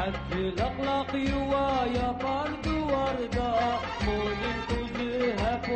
عدل أخلاقي ويا فرد وردة مو ينتجها في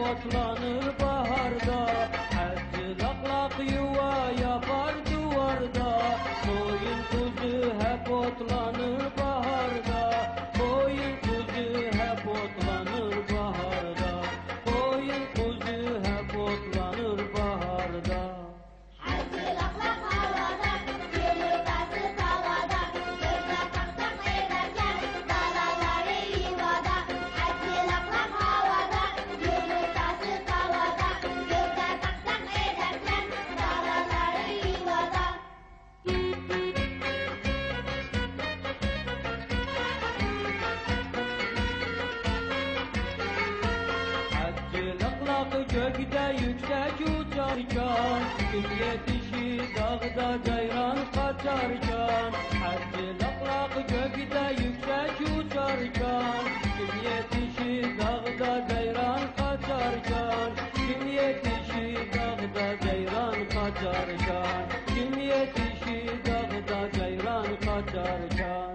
Gökte yüksek uçarken Gün yetişi dağda ceyran kaçarken Hakkın ahlakı gökte yüksek uçarken Gün yetişi dağda ceyran kaçarken Gün yetişi dağda ceyran kaçarken Gün yetişi dağda ceyran kaçarken